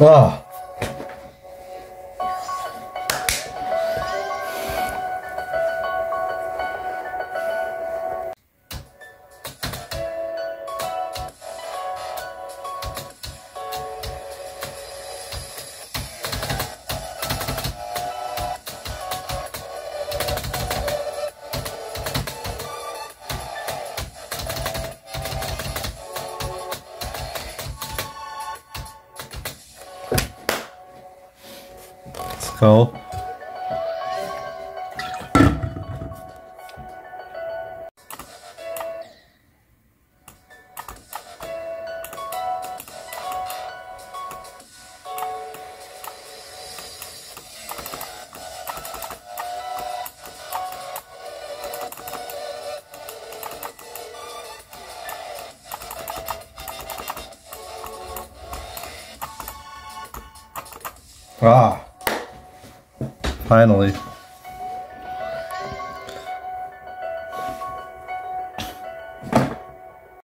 啊。Cool. Ah, finally.